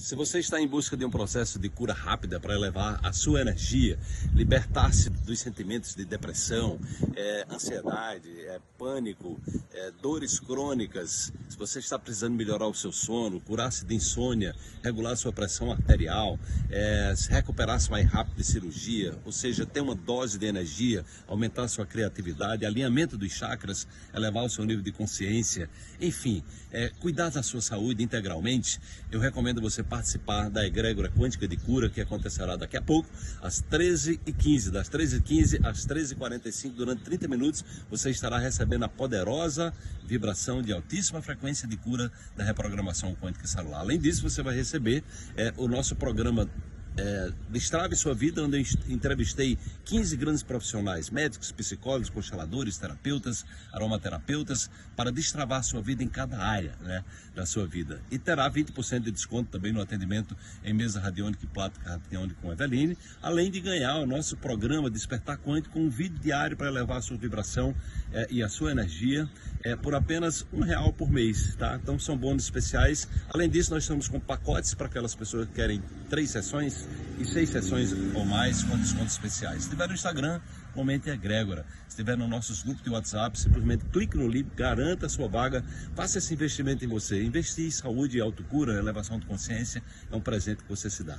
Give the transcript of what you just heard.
Se você está em busca de um processo de cura rápida para elevar a sua energia, libertar-se dos sentimentos de depressão, é, ansiedade, é, pânico, é, dores crônicas, se você está precisando melhorar o seu sono, curar-se de insônia, regular sua pressão arterial, é, se recuperar-se mais rápido de cirurgia, ou seja, ter uma dose de energia, aumentar sua criatividade, alinhamento dos chakras, elevar o seu nível de consciência, enfim, é, cuidar da sua saúde integralmente, eu recomendo você participar da egrégora quântica de cura que acontecerá daqui a pouco, às 13h15. Das 13h15 às 13h45, durante 30 minutos, você estará recebendo a poderosa vibração de altíssima frequência de cura da reprogramação quântica celular. Além disso, você vai receber é, o nosso programa é, Destrave Sua Vida, onde eu entrevistei 15 grandes profissionais, médicos, psicólogos, consteladores, terapeutas, aromaterapeutas, para destravar sua vida em cada área né, da sua vida. E terá 20% de desconto também no atendimento em mesa radiônica e plática radiônica com Eveline, além de ganhar o nosso programa Despertar Quântico um vídeo diário para elevar a sua vibração é, e a sua energia é, por apenas um real por mês, tá? Então são bônus especiais. Além disso, nós estamos com pacotes para aquelas pessoas que querem três sessões e seis sessões ou mais com descontos especiais. Se estiver no Instagram, comente egrégora. Se estiver no nossos grupos de WhatsApp, simplesmente clique no link, garanta a sua vaga, faça esse investimento em você. Investir em saúde, autocura, elevação de consciência é um presente que você se dá.